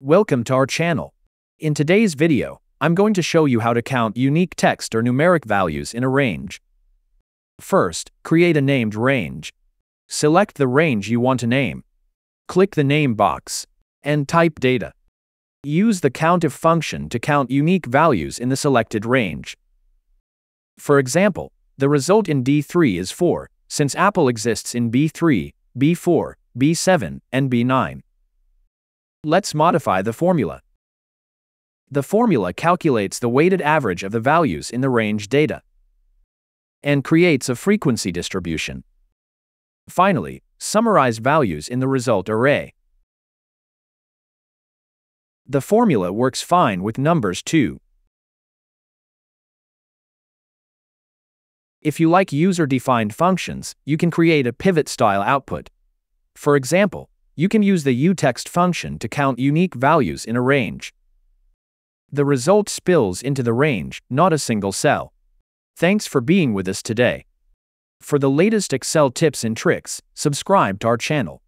Welcome to our channel. In today's video, I'm going to show you how to count unique text or numeric values in a range. First, create a named range. Select the range you want to name. Click the name box and type data. Use the COUNTIF function to count unique values in the selected range. For example, the result in D3 is 4, since Apple exists in B3, B4, B7, and B9. Let's modify the formula. The formula calculates the weighted average of the values in the range data and creates a frequency distribution. Finally, summarize values in the result array. The formula works fine with numbers too. If you like user-defined functions, you can create a pivot-style output. For example, you can use the utext function to count unique values in a range. The result spills into the range, not a single cell. Thanks for being with us today. For the latest Excel tips and tricks, subscribe to our channel.